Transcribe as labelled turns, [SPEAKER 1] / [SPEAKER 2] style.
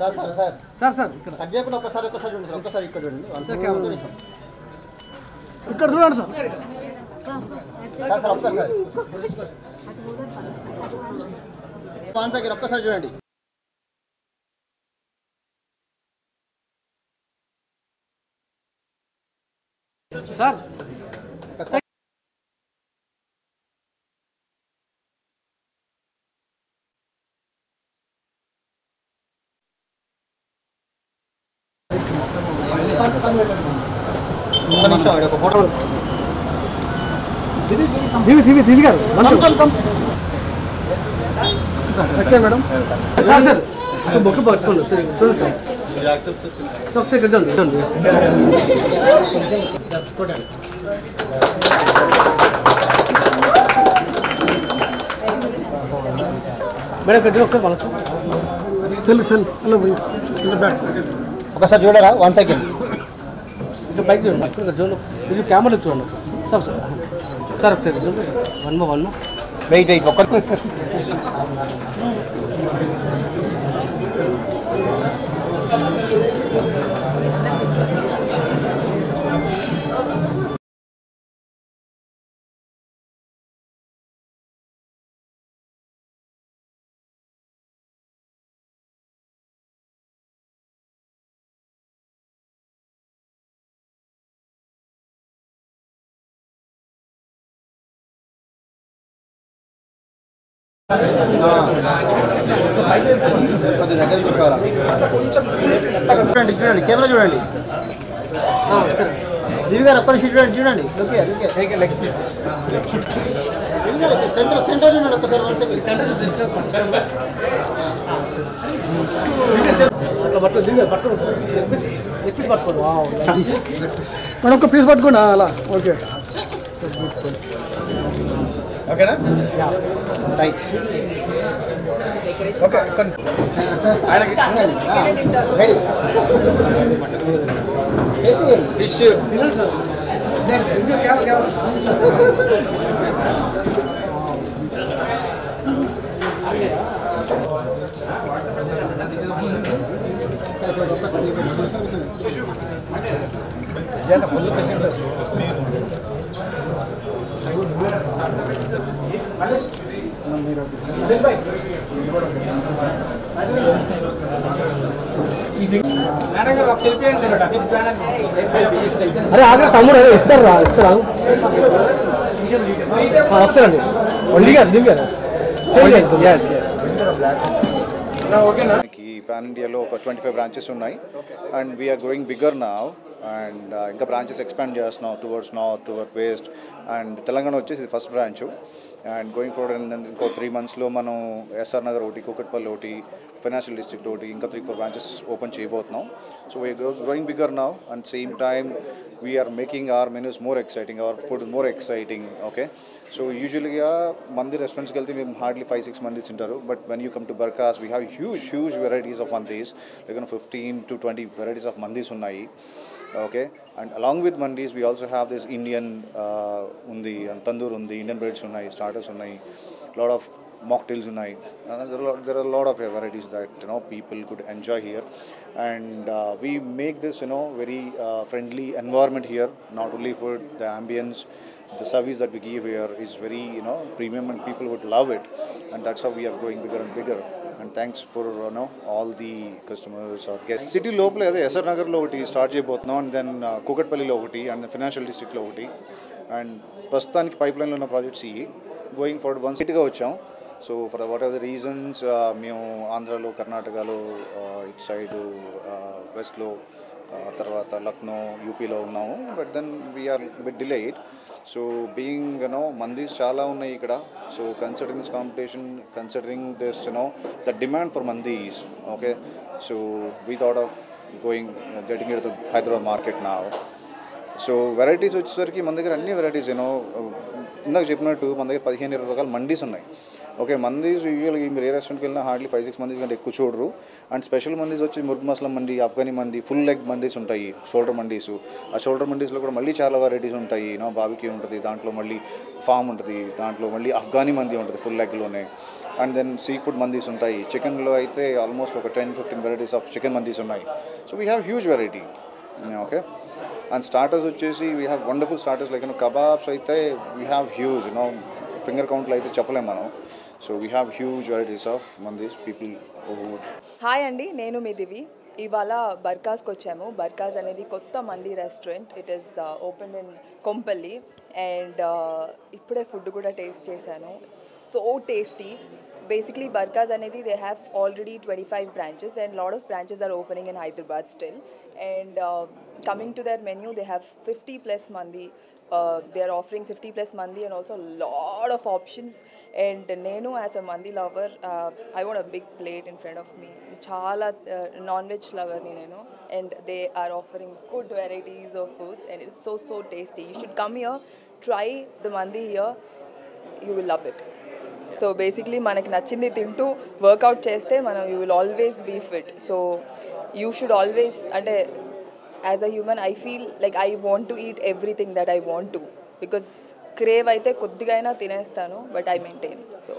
[SPEAKER 1] Sir sir sir.
[SPEAKER 2] Sir ఇక్కడ.
[SPEAKER 1] Cut చేయకుండా చూడండి సార్ ఒక్కసారి ఇక్కడ చూడండి.
[SPEAKER 2] ఇక్కడ చూడండి సార్.
[SPEAKER 1] సార్ సార్ ఒక్కసారి వన్ సెకండ్ ఒక్కసారి చూడండి.
[SPEAKER 2] సార్
[SPEAKER 1] ఒక్క నిమిషం ఆవిడ ఒక ఫోటో
[SPEAKER 2] దివి దివి దివి గారు ఓకే మేడం సార్ సార్ ఒక బొక్క పట్టుకోండి సరే, చూడండి సార్ సార్, ఒకసారి ఇక్కడ చూడండి చూడండి మేడం ఇక్కడ చూడు ఒకసారి వాళ్ళ సెల్ సెల్ హలో బ్యాక్
[SPEAKER 1] ఒకసారి చూడరా వన్ సెకండ్
[SPEAKER 2] ఇక్కడ బైక్ చూడండి ఇక్కడ చూడండి ఇది కెమెరా చూడండి సార్ సార్ సార్ ఒకసారి చూడండి one more one more
[SPEAKER 1] wait wait ఒక్క కొద్ది దగ్గర చూడండి చూడండి కెమెరా చూడండి దివి గారు ఒక్క చూడండి చూడండి సెంటర్ సెంటర్ చూడండి ఒక్కసారి ఒక పీస్
[SPEAKER 2] అట్లా అలా ఓకే పట్టుకో sir leg piece leg piece పట్టుకోండి వావ్ నైస్ మేడం ఒక పీస్ పట్టుకోండి ఆ, అలా ఓకే
[SPEAKER 1] ఓకేనా right
[SPEAKER 2] okay
[SPEAKER 1] ready
[SPEAKER 2] fish camera camera full fish అరే ఆగ్రా తమ్ముడు అదే ఇస్తారు రా ఇస్తారా ఒకసారి గారు
[SPEAKER 3] మనకి పాన్ ఇండియాలో ఒక ట్వంటీ ఫైవ్ బ్రాంచెస్ ఉన్నాయి. అండ్ వీఆర్ గ్రోయింగ్ బిగ్గర్ నా అండ్ ఇంకా బ్రాంచెస్ ఎక్స్పాండ్ చేస్తున్నాం. Towards north toward west and Telangana వచ్చేసి first branch and going forward ఇంకో త్రీ మంత్స్లో మనం ఎస్ఆర్ నగర్ ఒకటి కూకట్పల్లి ఒకటి ఫైనాన్షియల్ డిస్ట్రిక్ట్ ఒకటి ఇంకా త్రీ ఫోర్ బ్రాంచెస్ ఓపెన్ చేయబోతున్నాం. So we growing bigger now and same time we're making our menus more exciting our food more exciting okay so యూజువల్గా మంది రెస్టారెంట్స్కి వెళ్తే మేము హార్డ్లీ ఫైవ్ సిక్స్ మంది తింటారు. But when you come to Barkas we have huge huge varieties of mandis like fifteen to twenty varieties of mandis ఉన్నాయి okay and along with mandis we also have this Indian ఉంది తందూర్ ఉంది Indian breads ఉన్నాయి starters ఉన్నాయి lot of mocktails ఉన్నాయి Uh, there are there are a lot of varieties that you know people could enjoy here and uh, we make this you know very uh, friendly environment here not only for the ambience the service that we give here is very you know premium and people would love it and that's how we are growing bigger and bigger and thanks for you know all the customers or guests city లోపల అదే SR నగర్లో ఒకటి start చేయబోతున్నాం and then కూకట్పల్లిలో ఒకటి and financial డిస్ట్రిక్ట్లో ఒకటి and ప్రస్తుతానికి పైప్ లైన్లో ఉన్న ప్రాజెక్ట్స్ ఇవి గోయింగ్ ఫార్వర్డ్ వన్ సిటీగా వచ్చాం. So for what are the reasons మేము ఆంధ్రాలో కర్ణాటకలో ఇటు సైడు వెస్ట్లో తర్వాత లక్నో యూపీలో ఉన్నాము. But then we're bit delayed so being you know mandi చాలా ఉన్నాయి ఇక్కడ. So considering this competition considering this you know the demand for mandis okay so we thought of going getting it the Hyderabad market నా so varieties వచ్చేసరికి మన దగ్గర అన్ని varieties you know ఇందాక చెప్పినట్టు మన దగ్గర పదిహేను ఇరవై రకాల మండీస్ ఉన్నాయి. ఓకే మందీస్ యూజువల్గా మీరు ఏ రెస్టారెంట్కి వెళ్ళినా హార్డ్లీ ఫైవ్ సిక్స్ మందీస్ కంటే ఎక్కువ చూడరు. అండ్ స్పెషల్ మందీస్ వచ్చి ముర్గ్ మసాలా మంది ఆఫ్ఘనీ మంది ఫుల్ లెగ్ మందీస్ ఉంటాయి షోల్డర్ మండీస్. ఆ షోల్డర్ మండీస్లో కూడా మళ్ళీ చాలా వెరైటీస్ ఉంటాయి. నో బాబికి ఉంటుంది దాంట్లో మళ్ళీ ఫామ్ ఉంటుంది దాంట్లో మళ్ళీ ఆఫ్ఘనీ మంది ఉంటుంది ఫుల్ లెగ్లోనే and then sea food mandis ఉంటాయి. చికెన్లో అయితే ఆల్మోస్ట్ ఒక ten fifteen varieties of chicken mandis ఉన్నాయి. So we have huge variety okay and starters వచ్చేసి we have wonderful starters like kebabs అయితే we have huge you know finger కౌంట్లో అయితే చెప్పలేము మనం. So we have huge varieties of mandis people
[SPEAKER 4] hi అండి నేను మీ దివి. ఇవాళ బర్కాస్కి వచ్చాము. బర్కాస్ అనేది కొత్త mandi restaurant. It is open in Kompally and ఇప్పుడే ఫుడ్ కూడా టేస్ట్ చేశాను. సో టేస్టీ బేసిక్లీ బర్కాస్ అనేది they have already twenty five branches and lot of branches are opening in Hyderabad still and coming to the menu they have fifty plus mandi they are offering fifty plus mandi and also lot of options and నేను as a mandi lover I want a big plate in front of me చాలా non veg లవర్ని నేను and they are offering good varieties of foods and it's so so tasty you should come here try the mandi here you will love it so basically మనకి నచ్చింది తింటూ workout చేస్తే మనం you will always be fit so you should always అంటే as a human I feel like I want to eat everything that I want to because crave అయితే కొద్దిగా అయినా తినేస్తాను బట్ ఐ మెయింటైన్ సో